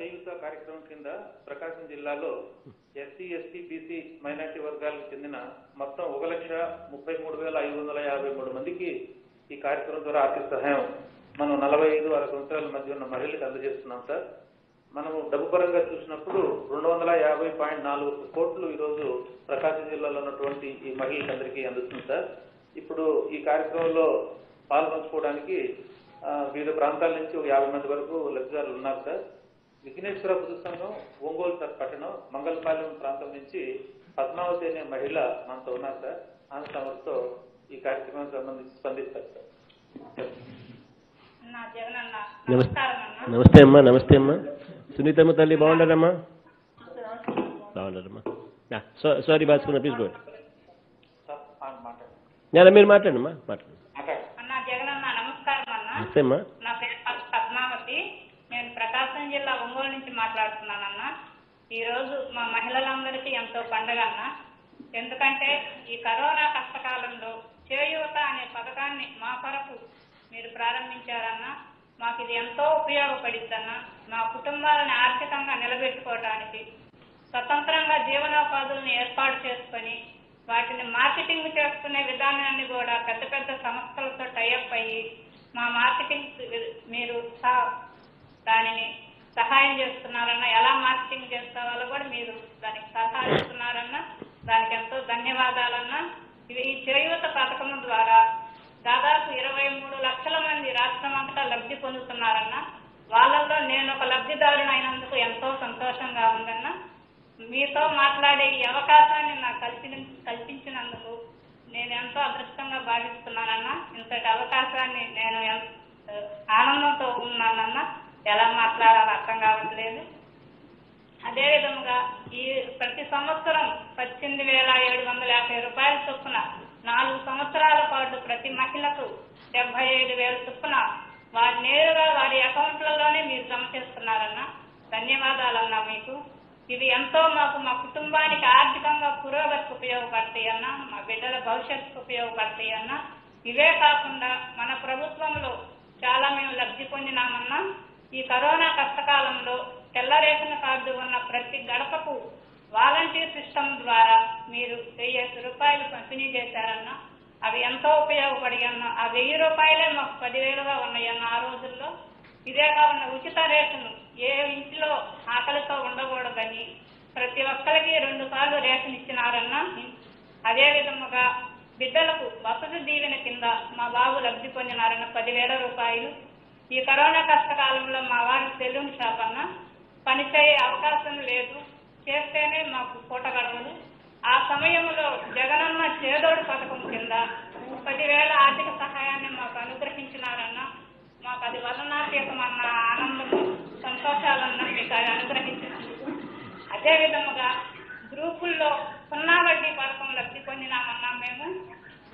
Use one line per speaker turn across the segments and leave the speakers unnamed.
చేయుత కార్యక్రమం కింద ప్రకాశం జిల్లాలో ఎస్సీ ఎస్టీ బీసీ మైనార్టీ వర్గాలకు చెందిన మొత్తం ఒక లక్ష ముప్పై మూడు వేల ఐదు వందల యాభై మూడు మందికి ఈ కార్యక్రమం ద్వారా ఆర్థిక సహాయం మనం నలభై ఐదు అరవై సంవత్సరాల మధ్య ఉన్న మహిళలకు అందజేస్తున్నాం సార్. మనము డబ్బు పరంగా చూసినప్పుడు రెండు వందల యాభై పాయింట్ నాలుగు కోట్లు ఈరోజు ప్రకాశం జిల్లాలో ఉన్నటువంటి ఈ మహిళలందరికీ అందుతుంది సార్. ఇప్పుడు ఈ కార్యక్రమంలో పాల్పంచుకోవడానికి వివిధ ప్రాంతాల నుంచి ఒక యాభై మంది వరకు లబ్ధిదారులు ఉన్నారు సార్. విఘ్నేశ్వర బుద్ధ సంఘం ఒంగోలు సార్ పట్టణం మంగళపాలెం ప్రాంతం నుంచి పద్మావతి అనే మహిళ మనతో ఉన్నారు సార్. ఆమె తమతో ఈ కార్యక్రమానికి సంబంధించి స్పందిస్తారు సార్.
నమస్తే.
నమస్కారం అన్న.
నమస్తే అమ్మా నమస్తే అమ్మా. సునీతమ్మ తల్లి బాగుండారమ్మా బాగుండారమ్మా sorry Bhaskar please go.
Sir ఆమె మాట్లాడండి.
నేను మీరు మాట్లాడండి అమ్మా మాట్లాడండి.
మాట్లాడండి
అన్న జగనన్న నమస్కారం అన్న.
నమస్తే అమ్మా
నా పేరు ప- పద్మావతి నేను ప్రకాశం జిల్లా ఒంగోలు నుంచి మాట్లాడుతున్నానన్న ఈ రోజు మా మహిళలందరికీ ఎంతో పండగ అన్న. ఎందుకంటే ఈ కరోనా కష్టకాలంలో చేయూత అనే పథకాన్ని మా కొరకు మీరు ప్రారంభించారన్న. మాకు ఇది ఎంతో ఉపయోగపడిద్దన్న. మా కుటుంబాలను ఆర్థికంగా నిలబెట్టుకోవటానికి స్వతంత్రంగా జీవనోపాధులను ఏర్పాటు చేసుకొని వాటిని మార్కెటింగ్ చేసుకునే విధానాన్ని కూడా పెద్ద పెద్ద సంస్థలతో టైఅప్ అయ్యి మా మార్కెటింగ్ మీరు దానిని సహాయం చేస్తున్నారన్న ఎలా మార్కెటింగ్ చేసుకోవాలో కూడా మీరు దానికి సలహా ఇస్తున్నారన్న దానికి ఎంతో ధన్యవాదాలన్న. ఇది ఈ చేయూత పథకం ద్వారా దాదాపు ఇరవై మూడు లక్షల మంది రాష్ట్రం అంతటా లబ్ధి పొందుతున్నారన్న. వాళ్ళల్లో నేను ఒక లబ్ధిదారుని అయినందుకు ఎంతో సంతోషంగా ఉందన్న. మీతో మాట్లాడే ఈ అవకాశాన్ని నాకు కల్పి కల్పించినందుకు నేను ఎంతో అదృష్టంగా భావిస్తున్నానన్న. ఇంతటి అవకాశాన్ని నేను ఆనందంతో ఉన్నానన్న. ఎలా మాట్లాడాలో అర్థం కావట్లేదు. అదేవిధంగా ఈ ప్రతి సంవత్సరం పద్దెనిమిది వేల ఏడు వందల యాభై రూపాయల చొప్పున నాలుగు సంవత్సరాల పాటు ప్రతి మహిళకు డెబ్బై ఐదు వేల చొప్పున వారి నేరుగా వారి అకౌంట్లలోనే మీరు జమ చేస్తున్నారన్న ధన్యవాదాలన్నా మీకు. ఇవి ఎంతో మాకు మా కుటుంబానికి ఆర్థికంగా పురోగతికి ఉపయోగపడతాయి అన్న మా బిడ్డల భవిష్యత్తుకు ఉపయోగపడతాయి అన్న. ఇవే కాకుండా మన ప్రభుత్వంలో చాలా మేము లబ్ధి పొందినామన్నా ఈ కరోనా కష్టకాలంలో తెల్ల రేషన్ కార్డు ఉన్న ప్రతి గడపకు వాలంటీర్ సిస్టమ్ ద్వారా మీరు వెయ్యి రూపాయలు పంపిణీ చేశారన్న అవి ఎంతో ఉపయోగపడియన్న ఆ వెయ్యి రూపాయలే మాకు పదివేలుగా ఉన్నాయన్న ఆ రోజుల్లో ఇదే కాకుండా ఉచిత రేషన్ ఏ ఇంటిలో ఆకలితో ఉండకూడదని ప్రతి ఒక్కరికి రెండు సార్లు రేషన్ ఇచ్చినారన్న అదే విధముగా బిడ్డలకు వసతి దీవెన కింద మా బాబు లబ్ధి పొందినారన్న పదివేల రూపాయలు. ఈ కరోనా కష్టకాలంలో మా వారి సెలూన్ షాప్ అన్న పనిచేయే అవకాశం లేదు. చేస్తేనే మాకు పూట గడవదు. ఆ సమయంలో జగనన్న చేదోడు పథకం కింద పదివేల ఆర్థిక సహాయాన్ని మాకు అనుగ్రహించినారన్న మాకు అది వర్ణనాతీతమన్న ఆనందము సంతోషాలన్న మీకు అది అనుగ్రహించారు అదే విధముగా గ్రూపుల్లో సున్నా వడ్డీ పథకం లబ్ధి పొందినామన్నా మేము.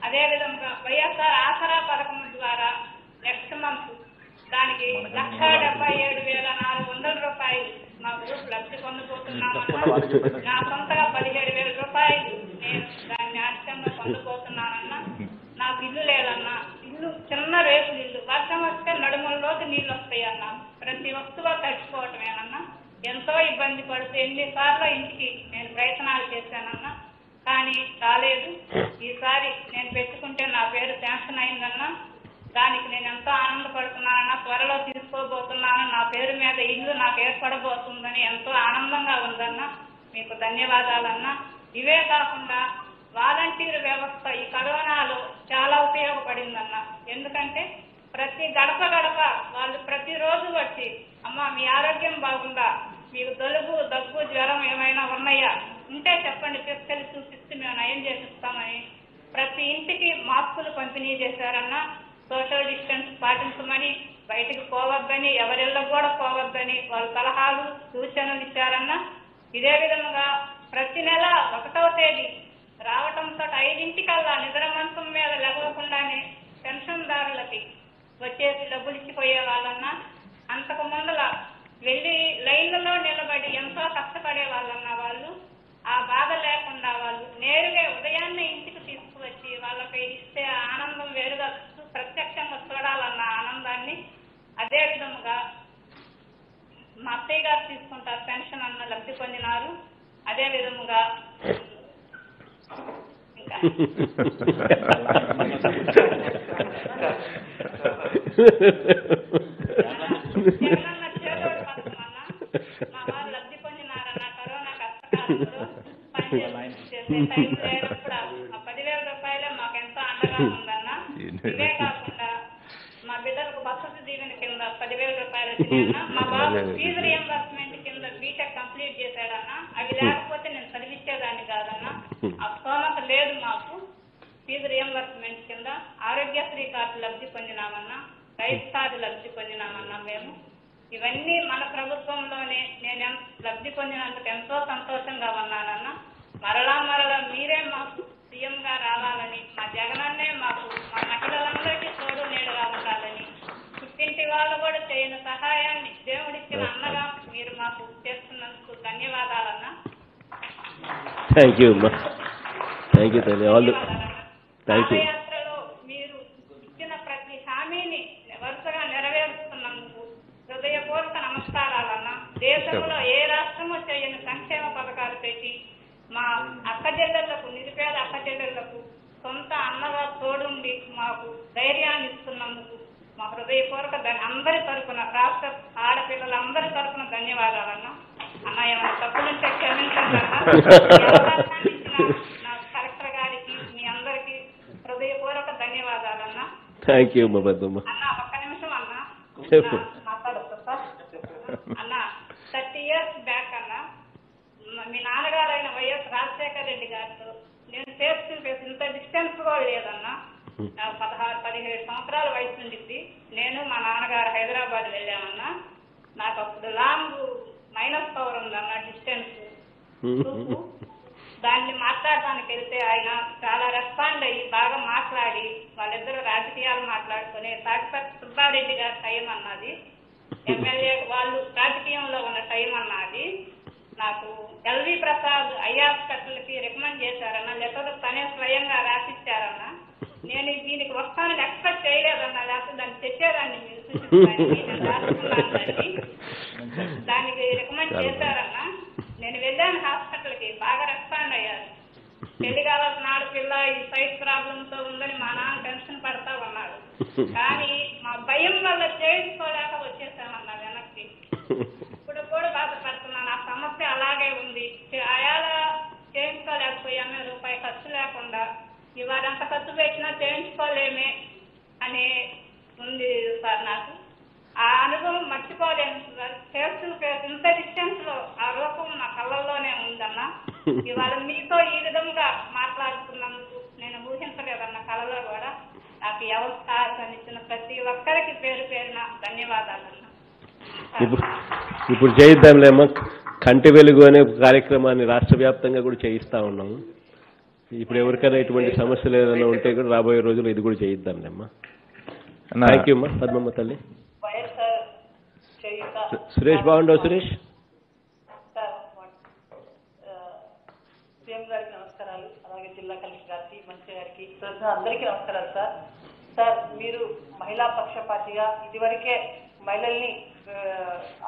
అదేవిధముగా వైఎస్ఆర్ ఆసరా పథకం ద్వారా లక్ష డెబ్బై ఏడు వేల నాలుగు వందల రూపాయలు మా గ్రూప్ లబ్ధి పొందబోతున్నామన్నా నా సొంతగా పదిహేడు వేల రూపాయలు నేను దాన్ని ఆర్థికంగా పొందబోతున్నానన్నా. నాకు ఇల్లు లేదన్నా. ఇల్లు చిన్న రేపు ఇల్లు. వర్షం వస్తే నడుమల్లోకి నీళ్ళు వస్తాయన్నా. ప్రతి వస్తువు తడిచిపోవటమేనన్నా. ఎంతో ఇబ్బంది పడుతూ ఎన్నిసార్లు ఇంటికి నేను ప్రయత్నాలు చేశానన్నా. కానీ రాలేదు. ఈసారి నేను పెట్టుకుంటే నా పేరు శాంక్షన్ అయిందన్నా. దానికి నేను ఎంతో ఆనందపడుతున్నానన్నా త్వరలో తీసుకోబోతున్నాను నా పేరు మీద ఇల్లు నాకు ఏర్పడబోతుందని ఎంతో ఆనందంగా ఉందన్నా. మీకు ధన్యవాదాలన్నా. ఇవే కాకుండా వాలంటీర్ వ్యవస్థ ఈ కరోనాలో చాలా ఉపయోగపడిందన్న. ఎందుకంటే ప్రతి గడప గడప వాళ్ళు ప్రతిరోజు వచ్చి అమ్మ మీ ఆరోగ్యం బాగుందా? మీకు దొలుగు దగ్గు జ్వరం ఏమైనా ఉన్నాయా? ఉంటే చెప్పండి తీసుకెళ్ళి చూపిస్తే మేము నయం చేసిస్తామని ప్రతి ఇంటికి మాస్కులు పంపిణీ చేశారన్న. సోషల్ డిస్టెన్స్ పాటించమని బయటికి పోవద్దని ఎవరిళ్ళకు కూడా పోవద్దని వాళ్ళ సలహాలు సూచనలు ఇచ్చారన్న ఇదే విధముగా ప్రతి నెల ఒకటవ తేదీ రావటంతో ఐదింటికల్లా నిద్ర మంచం మీద లేవకుండానే పెన్షన్దారులకి వచ్చేసి డబ్బులు ఇచ్చిపోయే వాళ్ళన్నా అంతకు ముందల వెళ్ళి లైన్లలో నిలబడి ఎంతో కష్టపడే వాళ్ళన్న వాళ్ళు ఆ బాధ లేకుండా వాళ్ళు నేరుగా ఉదయాన్నే ఇంటికి తీసుకువచ్చి వాళ్ళకి ఇస్తే ఆ ఆనందం వేరుగా చూ- ప్రత్యక్షంగా చూడాలన్న ఆనందాన్ని అదే విధముగా మా అత్తయ్య గారు తీసుకుంటారు పెన్షన్ అన్న లబ్ధి పొందినారు. అదే విధముగా ఇంకా జగనన్న చేదోడు పథకమన్న మా వారు లబ్ధి పొందినారన్న కరోనా కష్టకాలంలో పనిచేసే టైం లేనప్పుడు ఆ పదివేల రూపాయలే మాకు ఎంతో అండగా ఉందన్న ఇవే కాకుండా మా బిడ్డలకు వసతి దీవెన కింద పదివేల రూపాయలు వచ్చినాయన్న మా బాబు ఫీజు రియంబర్స్మెంట్ కింద బీటెక్ కంప్లీట్ చేశాడన్న అవి లేకపోతే నేను చదివించేదాన్ని కాదన్న ఆ స్తోమత లేదు మాకు ఫీజు రియంబర్స్మెంట్ కింద ఆరోగ్యశ్రీ కార్డు లబ్ధి పొందినామన్నా రైతు కార్డు లబ్ధి పొందినామన్నా మేము. ఇవన్నీ మన ప్రభుత్వంలోనే నేను లబ్ధి పొందినందుకు ఎంతో సంతోషంగా ఉన్నానన్న. మరలా మరలా మీరే మాకు సీఎం గా రావాలని మా జగనన్నే మాకు మా మహిళలందరికీ తోడు నీడగా ఉండాలని పుట్టింటి వాళ్ళు కూడా చేయని సహాయాన్ని దేవుడిచ్చిన అన్నగా మీరు మాకు చేస్తున్నందుకు ధన్యవాదాలన్నా.
Thank you thank you thank you
పాదయాత్రలో మీరు ఇచ్చిన ప్రతి హామీని వరుసగా నెరవేరుస్తున్నందుకు హృదయపూర్వక నమస్కారాలన్న దేశంలో ఏ రాష్ట్రము చేయని సంక్షేమ పథకాలు పెట్టి మా అక్క చెల్లెళ్ళకు నిరుపేద అక్క చెల్లెళ్ళకు సొంత అన్నగా తోడుండి మాకు ధైర్యాన్ని ఇస్తున్నందుకు మా హృదయపూర్వక అందరి తరపున రాష్ట్ర ఆడపిల్లలందరి తరపున ధన్యవాదాలన్న. అన్న ఏమైనా తప్పులుంటే క్షమించండి కలెక్టర్ గారికి మీ అందరికి హృదయపూర్వక ధన్యవాదాలన్న.
థ్యాంక్ యూ
అన్న ఒక్క నిమిషం అన్న. అన్న థర్టీ ఇయర్స్ బ్యాక్ అన్న. మ- నాన్నగారైన వైఎస్ రాజశేఖర రెడ్డి గారితో నేను ఫేస్ టు ఫేస్ ఇంత డిస్టెన్స్ కూడా లేదన్న. పదహారు పదిహేడు సంవత్సరాల వయసు ఉండిద్ది. నేను మా నాన్నగారు హైదరాబాద్ వెళ్ళామన్నా. నాకు అప్పుడు లాంగ్ మైనస్ పవర్ ఉందన్న డిస్టెన్స్. దాన్ని మాట్లాడడానికి వెళ్తే ఆయన చాలా రెస్పాండ్ అయ్యి బాగా మాట్లాడి వాళ్ళిద్దరూ రాజకీయాలు మాట్లాడుకుని తాటిపత్రి సుబ్బారెడ్డి గారి టైం అన్నది. ఎమ్మెల్యే వాళ్ళు రాజకీయంలో ఉన్న టైం అన్నది. నాకు ఎల్వి ప్రసాద్ ఐ హాస్పిటల్కి రికమెండ్ చేశారన్న లెటర్ తనే స్వయంగా రాసిచ్చారన్న. నేను దీనికి వస్తానని ఎక్స్పెక్ట్ చేయలేదన్న లేకపోతే దాన్ని తెచ్చేదాన్ని. దానికి రికమెండ్ చేశారన్న. నేను వెళ్ళాను హాస్పిటల్కి బాగా రెస్పాండ్ అయ్యారు పెళ్ళి కావాల్సిన ఆడపిల్ల ఈ సైట్ ప్రాబ్లమ్తో ఉందని మా నాన్న టెన్షన్ పడతా ఉన్నాడు. కానీ మా భయం వల్ల చేయించుకోలేక వచ్చేసామన్న వెనక్కి ఇప్పుడు కూడా బాధపడుతున్నాను ఆ సమస్య అలాగే ఉంది ఆయాల చేయించుకోలేకపోయామే రూపాయి ఖర్చు లేకుండా ఎంత ఖర్చు పెట్టినా చేయించుకోలేమే అనే ఉంది సార్ నాకు. ఆ అనుభవం మర్చిపోలేను సార్. ఫేస్ ఇంత డిస్టెన్స్లో ఆ రూపం నా కళ్ళల్లోనే ఉందన్న. ఇవాళ మీతో ఈ విధంగా మాట్లాడుతున్నందుకు నేను ఊహించలేదన్న కళలో కూడా. నాకు ఈ అవకాశం ఇచ్చిన ప్రతి ఒక్కరికి పేరు పేరున ధన్యవాదాలన్న.
ఇప్పుడు ఇప్పుడు చేయిద్దాంలేమ్మా. కంటి వెలుగు అనే కార్యక్రమాన్ని రాష్ట్ర వ్యాప్తంగా కూడా చేయిస్తా ఉన్నాము. ఇప్పుడు ఎవరికైనా ఇటువంటి సమస్యలు ఏదైనా ఉంటే కూడా రాబోయే రోజుల్లో ఇది కూడా చేయిద్దాంలేమ్మా థ్యాంక్ యూ అమ్మా. పద్మమ్మ తల్లి. సురేష్ బాగుండవు సురేష్?
నమస్కారాలు అలాగే జిల్లా కలెక్టర్ గారికి మంత్రి గారికి సార్ అందరికీ నమస్కారాలు సార్. సార్ మీరు మహిళా పక్షపాతిగా ఇదివరకే మహిళల్ని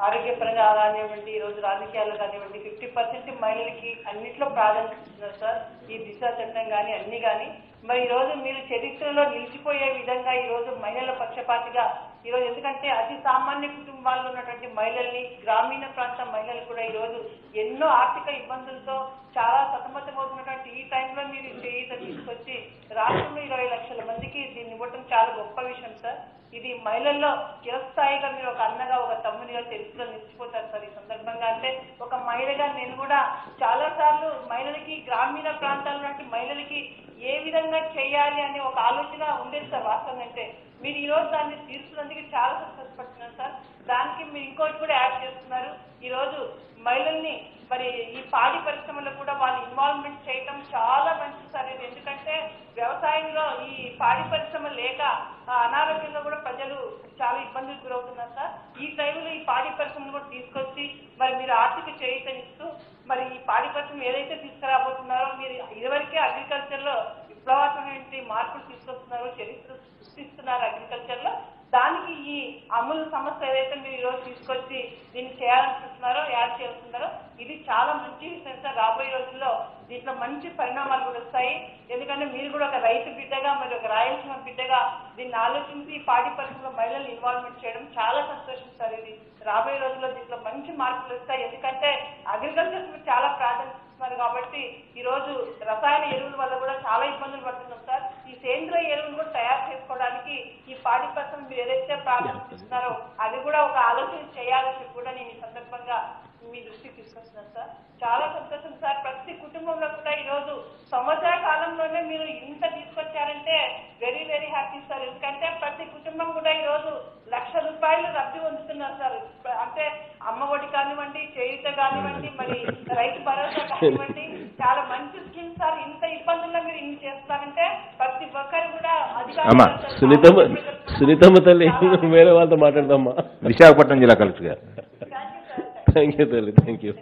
ఆరోగ్యపరంగా కానివ్వండి ఈ రోజు రాజకీయాలు కానివ్వండి ఫిఫ్టీ పర్సెంట్ మహిళలకి అన్నింటిలో ప్రాధాన్యత ఇస్తున్నారు సార్. ఈ దిశ చట్టం కానీ అన్ని కానీ మరి ఈ రోజు మీరు చరిత్రలో నిలిచిపోయే విధంగా ఈ రోజు మహిళల పక్షపాతిగా ఈ రోజు ఎందుకంటే అతి సామాన్య కుటుంబాల్లో ఉన్నటువంటి మహిళల్ని గ్రామీణ ప్రాంత మహిళలు కూడా ఈ రోజు ఎన్నో ఆర్థిక ఇబ్బందులతో చాలా సతమతమవుతున్నటువంటి ఈ టైంలో మీరు చేయిత తీసుకొచ్చి రాష్ట్రంలో ఇరవై లక్షల మందికి దీన్ని ఇవ్వటం చాలా గొప్ప విషయం సార్. ఇది మహిళల్లో చిరస్థాయిగా మీరు ఒక అన్నగా ఒక తమ్మునిగా తెలుసులో నిలిచిపోతారు సార్ ఈ సందర్భంగా. అంటే ఒక మహిళగా నేను కూడా చాలా సార్లు మహిళలకి గ్రామీణ ప్రాంతాల నుండి మహిళలకి ఏ విధంగా చేయాలి అనే ఒక ఆలోచన ఉండేది సార్ వాస్తవం అంటే. మీరు ఈ రోజు దాన్ని తీర్చినందుకు చాలా సంతోషపడుతున్నాను సార్. దానికి మీరు ఇంకోటి కూడా యాడ్ చేస్తున్నారు. ఈ రోజు మహిళల్ని మరి ఈ పాడి పరిశ్రమలో కూడా వాళ్ళు ఇన్వాల్వ్మెంట్ చేయటం చాలా మంచిది సార్. ఎందుకంటే వ్యవసాయంలో ఈ పాడి పరిశ్రమ లేక అనారోగ్యంలో కూడా ప్రజలు చాలా ఇబ్బందులకు గురవుతున్నారు సార్. ఈ టైంలో ఈ పాడి పరిశ్రమను కూడా తీసుకొచ్చి మరి మీరు ఆర్థిక చేయితనిస్తూ మరి ఈ పాడి పరిశ్రమ ఏదైతే తీసుకురాబోతున్నారో మీరు ఇదివరకే అగ్రికల్చర్లో విప్లవాత్మకమైన మార్పులు తీసుకొస్తున్నారో చరిత్ర సృష్టిస్తున్నారు అగ్రికల్చర్లో
దానికి ఈ అమూల్ సమస్య ఏదైతే మీరు ఈ రోజు తీసుకొచ్చి దీన్ని చేయాలనుకుంటున్నారో యాడ్ చేస్తున్నారో ఇది చాలా మంచి విషయం సార్. రాబోయే రోజుల్లో దీంట్లో మంచి పరిణామాలు కూడా వస్తాయి. ఎందుకంటే మీరు కూడా ఒక రైతు బిడ్డగా మరి ఒక రాయలసీమ బిడ్డగా దీన్ని ఆలోచించి పాడి పరిశ్రమలో మహిళలు ఇన్వాల్వ్మెంట్ చేయడం చాలా సంతోషం సార్ ఇది. రాబోయే రోజుల్లో దీంట్లో మంచి మార్పులు వస్తాయి. ఎందుకంటే అగ్రికల్చర్ మీరు చాలా ప్రాధాన్యత ఇస్తున్నారు కాబట్టి ఈ రోజు రసాయన ఎరువుల వల్ల కూడా చాలా ఇబ్బందులు పడుతున్నాం సార్. ఈ సేంద్రియ ఎరువులు కూడా తయారు చేసుకోవడానికి ఈ పాడి పరిశ్రమ మీరు ఏదైతే ప్రారంభిస్తున్నారో అది కూడా ఒక ఆలోచన చేయాలని కూడా నేను ఈ సందర్భంగా మీ దృష్టికి తీసుకొస్తున్నాను సార్. చాలా కుటుంబంలో కూడా ఈ రోజు సంవత్సర కాలంలోనే మీరు ఇంత తీసుకొచ్చారంటే వెరీ వెరీ హ్యాపీ సార్ ఎందుకంటే ప్రతి కుటుంబం కూడా ఈ రోజు లక్ష రూపాయలు లబ్ధి పొందుతున్నారు సార్ అంటే అమ్మ ఒడి కానివ్వండి చేయుత కానివ్వండి మరి రైతు భరోసా కానివ్వండి చాలా మంచి స్కీమ్ సార్ ఇంత ఇబ్బందుల్లో మీరు ఇన్ని చేస్తారంటే ప్రతి ఒక్కరు కూడా
అమ్మా,
అధికారులు
సునీతమ్మ సునీతమ్మ తల్లి వేరే వాళ్ళతో మాట్లాడదామా
విశాఖపట్నం జిల్లా కలెక్టర్ గారు.
థ్యాంక్ యూ తల్లి థ్యాంక్ యూ